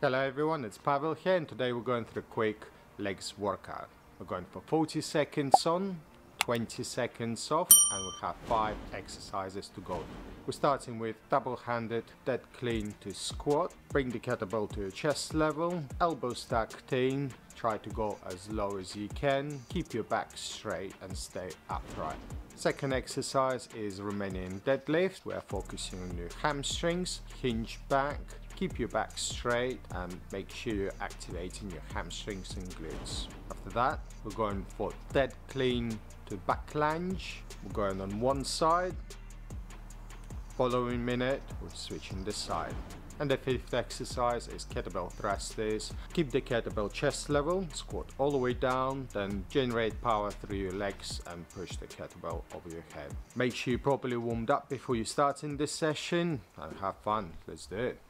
Hello everyone, it's Pavel here and today we're going through a quick legs workout. We're going for 40 seconds on, 20 seconds off and we have 5 exercises to go. We're starting with double-handed dead clean to squat. Bring the kettlebell to your chest level, elbows tucked in, try to go as low as you can, keep your back straight and stay upright. Second exercise is Romanian deadlift. We're focusing on your hamstrings, hinge back, keep your back straight and make sure you're activating your hamstrings and glutes. After that, we're going for dead clean to back lunge. We're going on one side. Following minute, we're switching the side. And the fifth exercise is kettlebell thrusters. Keep the kettlebell chest level, squat all the way down, then generate power through your legs and push the kettlebell over your head. Make sure you're properly warmed up before you start in this session and have fun. Let's do it.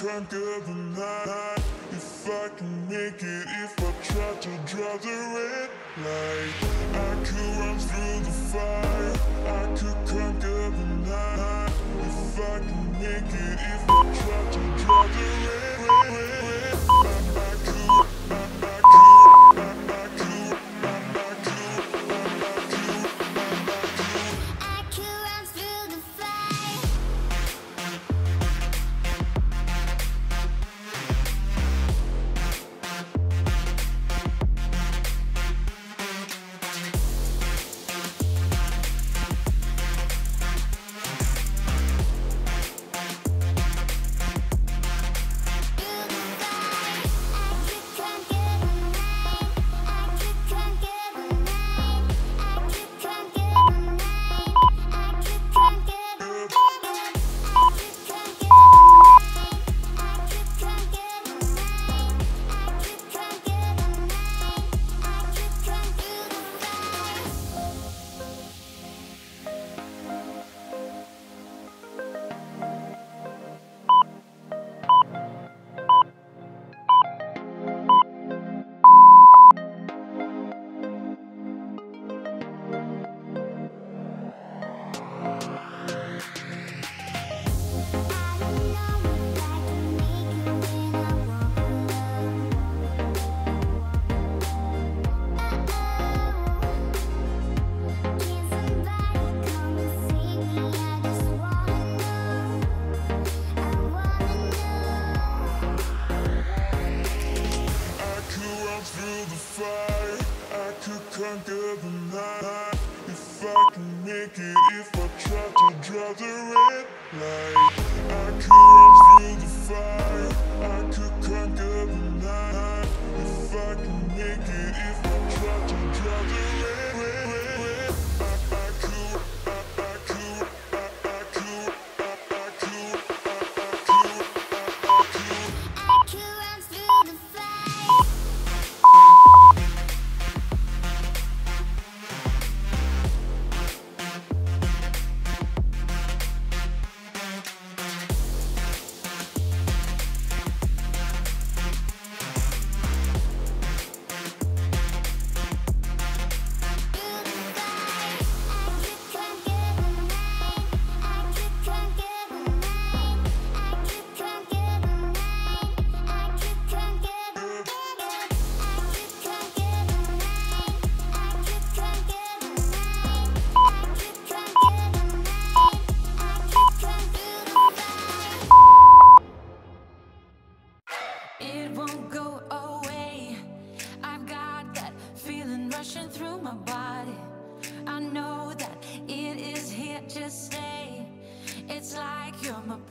can't get the night If I can make it If I try to draw the red light I could run through the fire I could conquer the night If I can make it If I try to draw the red light.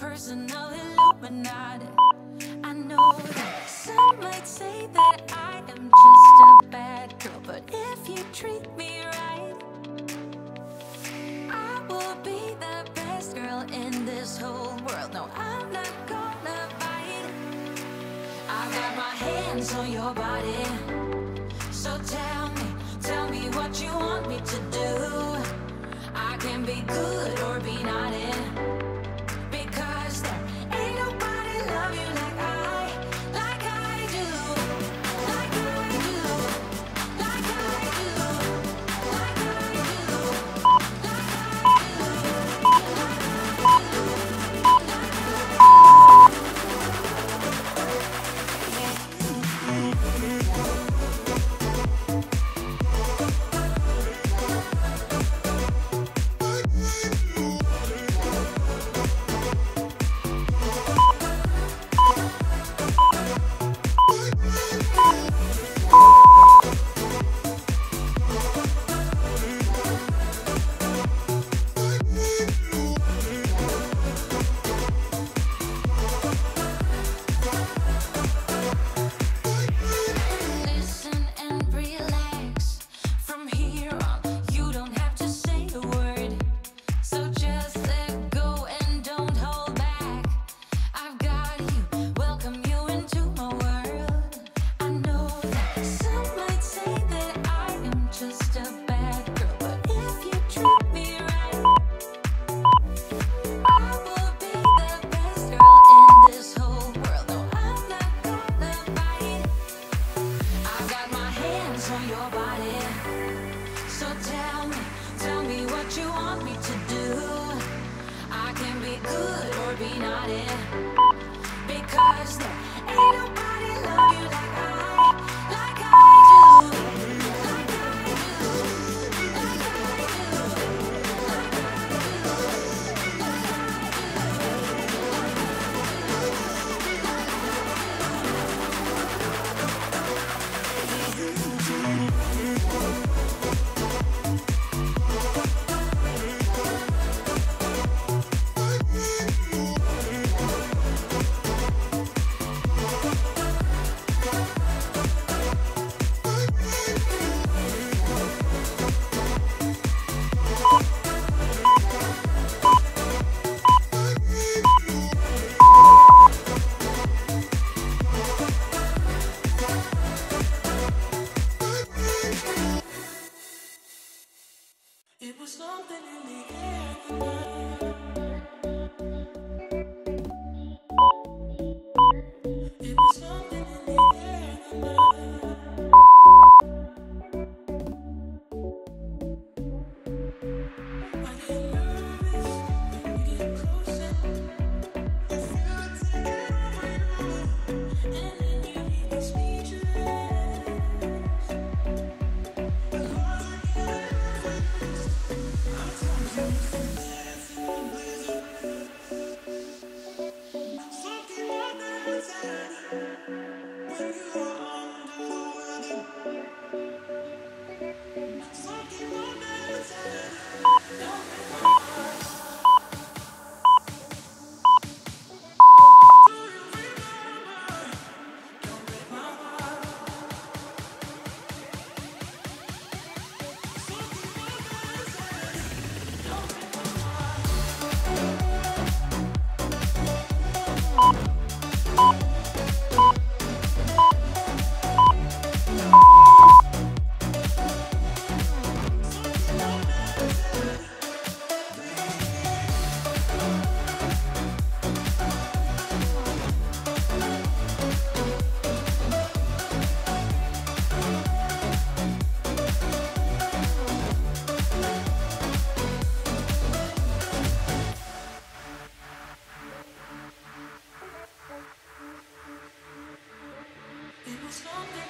personal Illuminati. I know that some might say that I am just a bad girl, but if you treat me right, I will be the best girl in this whole world. No, I'm not gonna fight. I got my hands on your body. you. something